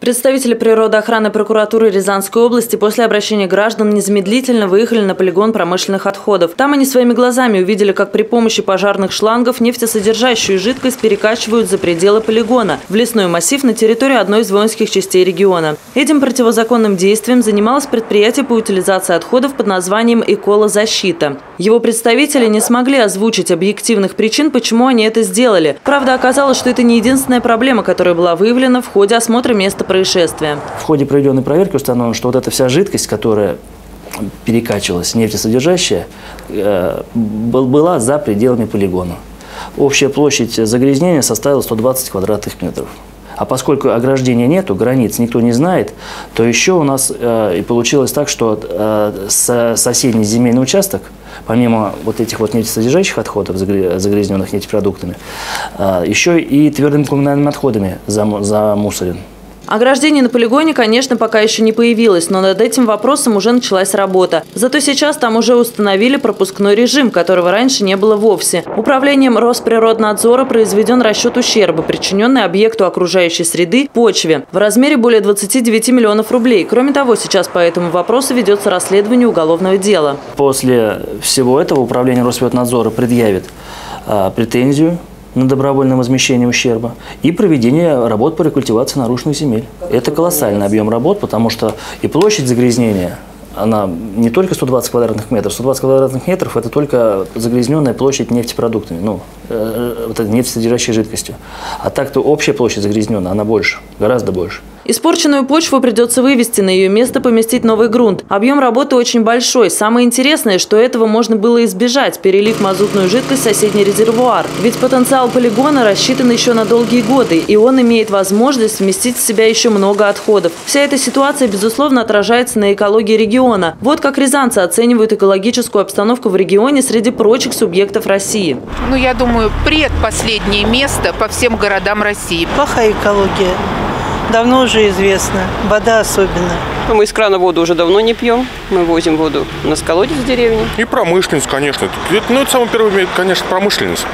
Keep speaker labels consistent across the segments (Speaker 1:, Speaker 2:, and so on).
Speaker 1: Представители природоохраны прокуратуры Рязанской области после обращения граждан незамедлительно выехали на полигон промышленных отходов. Там они своими глазами увидели, как при помощи пожарных шлангов нефтесодержащую жидкость перекачивают за пределы полигона в лесной массив на территории одной из воинских частей региона. Этим противозаконным действием занималось предприятие по утилизации отходов под названием «Эколозащита». Его представители не смогли озвучить объективных причин, почему они это сделали. Правда, оказалось, что это не единственная проблема, которая была выявлена в ходе осмотра места происшествия.
Speaker 2: В ходе проведенной проверки установлено, что вот эта вся жидкость, которая перекачивалась, нефтесодержащая, э, была за пределами полигона. Общая площадь загрязнения составила 120 квадратных метров. А поскольку ограждения нету, границ никто не знает, то еще у нас э, и получилось так, что э, соседний земельный участок, помимо вот этих вот нефтесодержащих отходов, загрязненных нефтепродуктами, э, еще и твердыми коммунальными отходами замусорен.
Speaker 1: Ограждение на полигоне, конечно, пока еще не появилось, но над этим вопросом уже началась работа. Зато сейчас там уже установили пропускной режим, которого раньше не было вовсе. Управлением Росприроднадзора произведен расчет ущерба, причиненный объекту окружающей среды – почве, в размере более 29 миллионов рублей. Кроме того, сейчас по этому вопросу ведется расследование уголовного дела.
Speaker 2: После всего этого Управление Росприроднадзора предъявит а, претензию на добровольное возмещение ущерба и проведение работ по рекультивации нарушенных земель. Это колоссальный объем работ, потому что и площадь загрязнения она не только 120 квадратных метров, 120 квадратных метров – это только загрязненная площадь нефтепродуктами, ну, э, э вот этой нефтесодержащей жидкостью. А так-то общая площадь загрязненная, она больше, гораздо больше.
Speaker 1: Испорченную почву придется вывести, на ее место поместить новый грунт. Объем работы очень большой. Самое интересное, что этого можно было избежать, перелив мазутную жидкость в соседний резервуар. Ведь потенциал полигона рассчитан еще на долгие годы, и он имеет возможность вместить в себя еще много отходов. Вся эта ситуация, безусловно, отражается на экологии региона. Вот как рязанцы оценивают экологическую обстановку в регионе среди прочих субъектов России.
Speaker 3: Ну, я думаю, предпоследнее место по всем городам России.
Speaker 4: Плохая экология давно уже известно, вода особенно.
Speaker 5: Ну, мы из крана воду уже давно не пьем. Мы возим воду на колодец в деревне.
Speaker 6: И промышленность, конечно. Ну, это самое первое, конечно, промышленность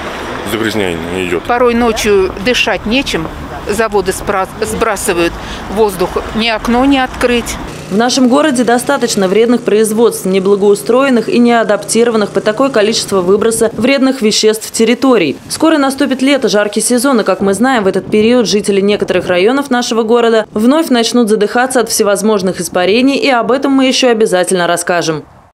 Speaker 6: загрязнение идет.
Speaker 3: Порой ночью дышать нечем. Заводы сбрасывают воздух. Ни окно не открыть.
Speaker 1: В нашем городе достаточно вредных производств, неблагоустроенных и неадаптированных по такое количество выброса вредных веществ территорий. Скоро наступит лето, жаркий сезон, и, как мы знаем, в этот период жители некоторых районов нашего города вновь начнут задыхаться от всевозможных испарений, и об этом мы еще обязательно расскажем.